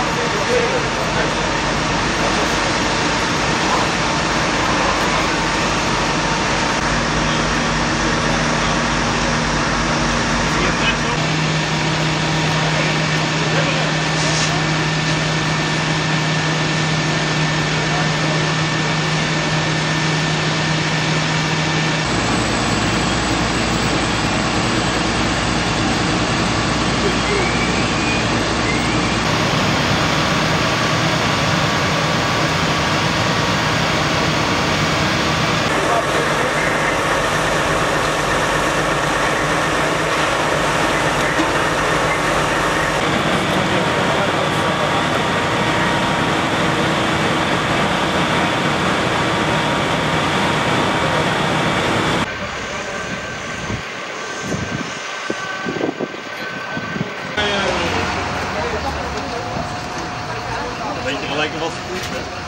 Thank you. Weet je wel wat